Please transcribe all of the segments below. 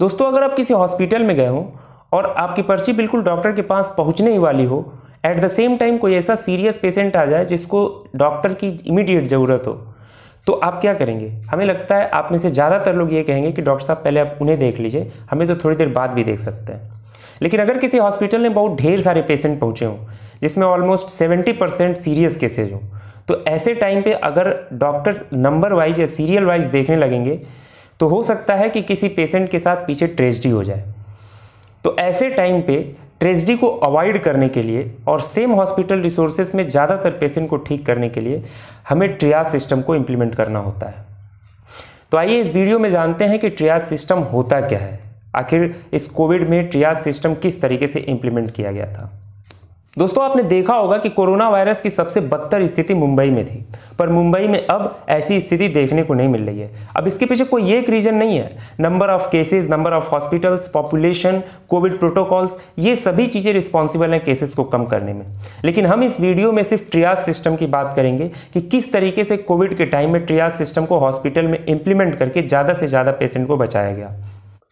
दोस्तों, अगर आप किसी हॉस्पिटल में गए हो और आपकी पर्ची बिल्कुल डॉक्टर के पास पहुँचने ही वाली हो एट द सेम टाइम कोई ऐसा सीरियस पेशेंट आ जाए जिसको डॉक्टर की इमीडिएट ज़रूरत हो तो आप क्या करेंगे? हमें लगता है आप में से ज़्यादातर लोग ये कहेंगे कि, डॉक्टर साहब, पहले आप उन्हें देख लीजिए, हमें तो थोड़ी देर बाद भी देख सकते हैं। लेकिन अगर किसी हॉस्पिटल में बहुत ढेर सारे पेशेंट पहुँचे हों, जिसमें almost seventy percent serious cases हों तो ऐसे टाइम पे अगर डॉक्टर नंबर वाइज या सीरियल वाइज देखने लगेंगे तो हो सकता है कि किसी पेशेंट के साथ पीछे ट्रेजडी हो जाए। तो ऐसे टाइम पे ट्रेजडी को अवॉइड करने के लिए और सेम हॉस्पिटल रिसोर्सेज में ज़्यादातर पेशेंट को ठीक करने के लिए हमें ट्रियाज सिस्टम को इम्प्लीमेंट करना होता है। तो आइए इस वीडियो में जानते हैं कि ट्रियाज सिस्टम होता क्या है। आखिर इस कोविड में ट्रियाज सिस्टम किस तरीके से इम्प्लीमेंट किया गया था। दोस्तों, आपने देखा होगा कि कोरोना वायरस की सबसे बदतर स्थिति मुंबई में थी, पर मुंबई में अब ऐसी स्थिति देखने को नहीं मिल रही है। अब इसके पीछे कोई एक रीजन नहीं है। Number of cases, number of hospitals, population, Covid protocols, ये सभी चीज़ें रिस्पॉन्सिबल हैं केसेस को कम करने में। लेकिन हम इस वीडियो में सिर्फ़ ट्रियाज सिस्टम की बात करेंगे कि किस तरीके से कोविड के टाइम में ट्रियाज सिस्टम को हॉस्पिटल में इंप्लीमेंट करके ज़्यादा से ज़्यादा पेशेंट को बचाया गया।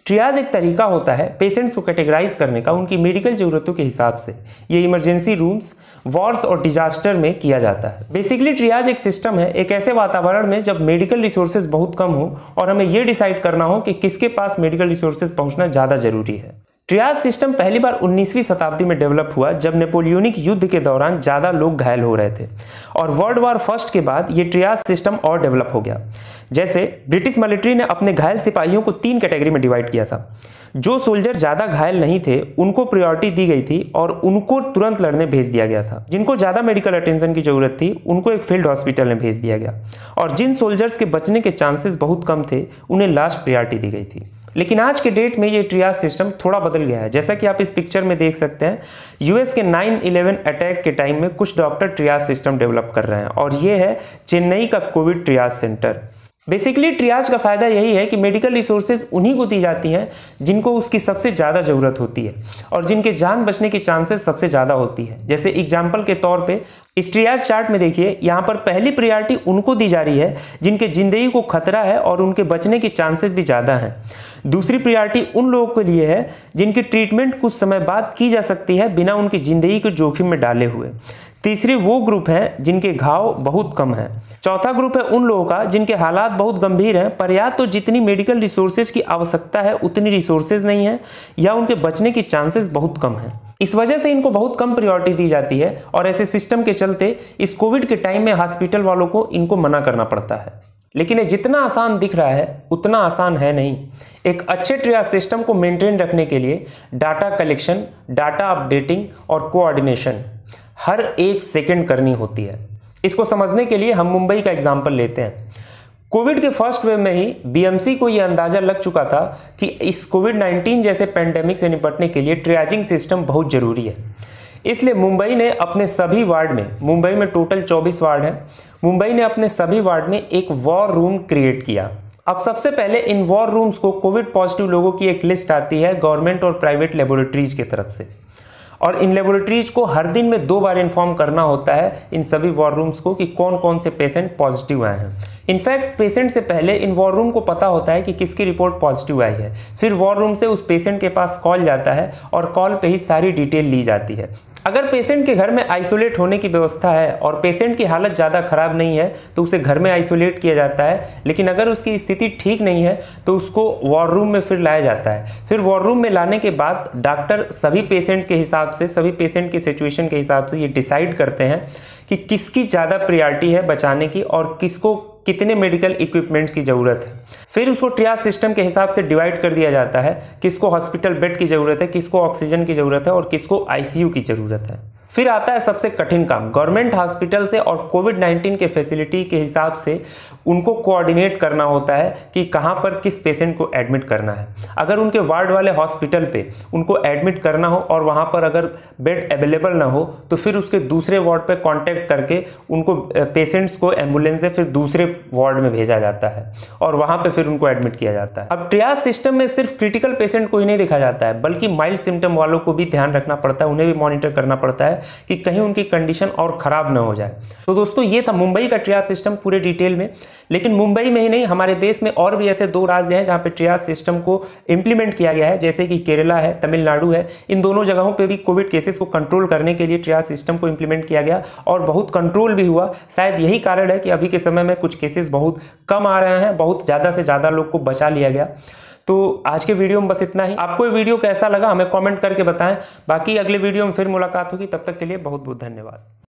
ट्रियाज एक तरीका होता है पेशेंट्स को कैटेगराइज करने का, उनकी मेडिकल ज़रूरतों के हिसाब से। ये इमरजेंसी रूम्स वॉर्स और डिजास्टर में किया जाता है। बेसिकली ट्रियाज एक सिस्टम है, एक ऐसे वातावरण में जब मेडिकल रिसोर्सेज बहुत कम हो और हमें यह डिसाइड करना हो कि किसके पास मेडिकल रिसोर्सेज पहुँचना ज़्यादा ज़रूरी है। ट्रियाज सिस्टम पहली बार 19वीं शताब्दी में डेवलप हुआ जब नेपोलियोनिक युद्ध के दौरान ज़्यादा लोग घायल हो रहे थे और वर्ल्ड वार फ़र्स्ट के बाद ये ट्रियाज सिस्टम और डेवलप हो गया। जैसे ब्रिटिश मिलिट्री ने अपने घायल सिपाहियों को तीन कैटेगरी में डिवाइड किया था। जो सोल्जर ज़्यादा घायल नहीं थे, उनको प्रायोरिटी दी गई थी और उनको तुरंत लड़ने भेज दिया गया था। जिनको ज़्यादा मेडिकल अटेंशन की ज़रूरत थी, उनको एक फ़ील्ड हॉस्पिटल में भेज दिया गया। और जिन सोल्जर्स के बचने के चांसेस बहुत कम थे, उन्हें लास्ट प्रायोरिटी दी गई थी। लेकिन आज के डेट में ये ट्रियाज सिस्टम थोड़ा बदल गया है। जैसा कि आप इस पिक्चर में देख सकते हैं यूएस के 9/11 अटैक के टाइम में कुछ डॉक्टर ट्रियाज सिस्टम डेवलप कर रहे हैं और ये है चेन्नई का Covid triage centre basically triage का फ़ायदा यही है कि मेडिकल रिसोर्सेज उन्हीं को दी जाती हैं जिनको उसकी सबसे ज़्यादा ज़रूरत होती है और जिनके जान बचने के चांसेस सबसे ज़्यादा होती है। जैसे एग्ज़ाम्पल के तौर पे, इस ट्रियाज चार्ट में देखिए, यहाँ पर पहली प्रियरिटी उनको दी जा रही है जिनके ज़िंदगी को खतरा है और उनके बचने के चांसेस भी ज़्यादा हैं। दूसरी प्रियरिटी उन लोगों के लिए है जिनकी ट्रीटमेंट कुछ समय बाद की जा सकती है बिना उनकी ज़िंदगी को जोखिम में डाले हुए। तीसरी वो ग्रुप हैं जिनके घाव बहुत कम हैं। चौथा ग्रुप है उन लोगों का जिनके हालात बहुत गंभीर हैं, पर या तो जितनी मेडिकल रिसोर्सेज की आवश्यकता है उतनी रिसोर्सेज नहीं है, या उनके बचने की चांसेस बहुत कम हैं। इस वजह से इनको बहुत कम प्रायोरिटी दी जाती है और ऐसे सिस्टम के चलते इस कोविड के टाइम में हॉस्पिटल वालों को इनको मना करना पड़ता है। लेकिन ये जितना आसान दिख रहा है, उतना आसान है नहीं। एक अच्छे ट्रिया सिस्टम को मेंटेन रखने के लिए डाटा कलेक्शन डाटा अपडेटिंग और कोऑर्डिनेशन हर एक सेकंड करनी होती है। इसको समझने के लिए हम मुंबई का एग्ज़ाम्पल लेते हैं। कोविड के फ़र्स्ट वेव में ही बीएमसी को यह अंदाज़ा लग चुका था कि इस कोविड 19 जैसे पैंडेमिक से निपटने के लिए ट्रियाजिंग सिस्टम बहुत ज़रूरी है। इसलिए मुंबई ने अपने सभी वार्ड में, मुंबई में टोटल 24 वार्ड हैं, मुंबई ने अपने सभी वार्ड में एक वॉर रूम क्रिएट किया। अब सबसे पहले इन वॉर रूम्स को कोविड पॉजिटिव लोगों की एक लिस्ट आती है, गवर्नमेंट और प्राइवेट लेबोरेटरीज की तरफ़ से। और इन लेबोरेटरीज को हर दिन में दो बार इन्फॉर्म करना होता है इन सभी वॉर रूम्स को कि कौन कौन से पेशेंट पॉजिटिव आए हैं। इनफैक्ट पेशेंट से पहले इन वॉर रूम को पता होता है कि किसकी रिपोर्ट पॉजिटिव आई है। फिर वॉर रूम से उस पेशेंट के पास कॉल जाता है और कॉल पे ही सारी डिटेल ली जाती है। अगर पेशेंट के घर में आइसोलेट होने की व्यवस्था है और पेशेंट की हालत ज़्यादा खराब नहीं है तो उसे घर में आइसोलेट किया जाता है। लेकिन अगर उसकी स्थिति ठीक नहीं है तो उसको वॉर रूम में फिर लाया जाता है। फिर वॉर रूम में लाने के बाद डॉक्टर सभी पेशेंट्स के हिसाब से, सभी पेशेंट के सिचुएशन के हिसाब से ये डिसाइड करते हैं कि किसकी ज़्यादा प्रियॉरिटी है बचाने की और किसको कितने मेडिकल इक्विपमेंट्स की ज़रूरत है? फिर उसको ट्रियाज सिस्टम के हिसाब से डिवाइड कर दिया जाता है, किसको हॉस्पिटल बेड की ज़रूरत है, किसको ऑक्सीजन की ज़रूरत है और किसको आईसीयू की ज़रूरत है। फिर आता है सबसे कठिन काम गवर्नमेंट हॉस्पिटल से और कोविड 19 के फैसिलिटी के हिसाब से उनको कोऑर्डिनेट करना होता है कि कहाँ पर किस पेशेंट को एडमिट करना है। अगर उनके वार्ड वाले हॉस्पिटल पे उनको एडमिट करना हो और वहाँ पर अगर बेड अवेलेबल ना हो तो फिर उसके दूसरे वार्ड पे कांटेक्ट करके उनको पेशेंट्स को एंबुलेंस से फिर दूसरे वार्ड में भेजा जाता है। और वहाँ पर फिर उनको एडमिट किया जाता है। अब ट्रियाज सिस्टम में सिर्फ़ क्रिटिकल पेशेंट को ही नहीं देखा जाता है, बल्कि माइल्ड सिम्टम वालों को भी ध्यान रखना पड़ता है, उन्हें भी मॉनिटर करना पड़ता है कि कहीं उनकी कंडीशन और ख़राब ना हो जाए। तो दोस्तों, ये था मुंबई का ट्रियाज सिस्टम पूरे डिटेल में। लेकिन मुंबई में ही नहीं, हमारे देश में और भी ऐसे दो राज्य हैं जहाँ पे ट्रियाज सिस्टम को इम्प्लीमेंट किया गया है, जैसे कि केरला है, तमिलनाडु है। इन दोनों जगहों पर भी कोविड केसेस को कंट्रोल करने के लिए ट्रियाज सिस्टम को इम्प्लीमेंट किया गया और बहुत कंट्रोल भी हुआ। शायद यही कारण है कि अभी के समय में कुछ केसेस बहुत कम आ रहे हैं, बहुत ज़्यादा से ज़्यादा लोग को बचा लिया गया। तो आज के वीडियो में बस इतना ही। आपको ये वीडियो कैसा लगा हमें कमेंट करके बताएँ। बाकी अगले वीडियो में फिर मुलाकात होगी। तब तक के लिए बहुत बहुत धन्यवाद।